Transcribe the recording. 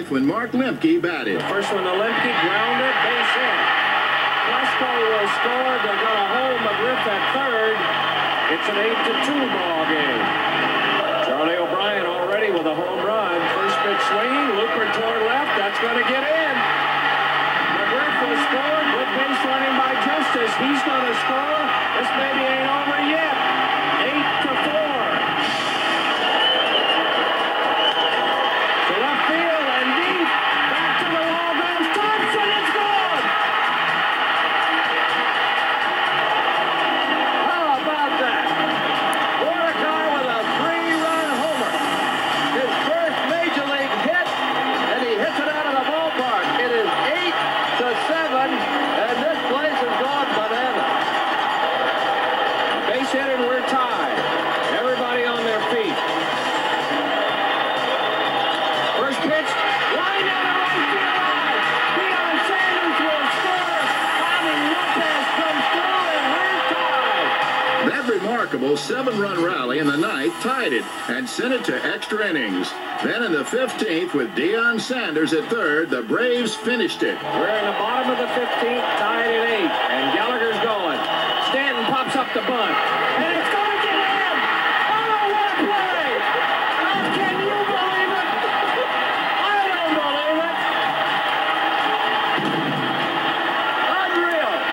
ninth when Mark Lemke batted. First one to Lemke, grounded, base hit. Blauser will score. They're going to hold McGriff at third. It's an 8 to 2 ball game. Charlie O'Brien already with a home run. First pitch swinging, Looper pitch, line down the right field line. Deion Sanders will score. Javy Lopez comes through, and we're tied. That remarkable seven-run rally in the ninth tied it and sent it to extra innings. Then in the 15th, with Deion Sanders at third, the Braves finished it. We're in the bottom of the 15th, tied at eight,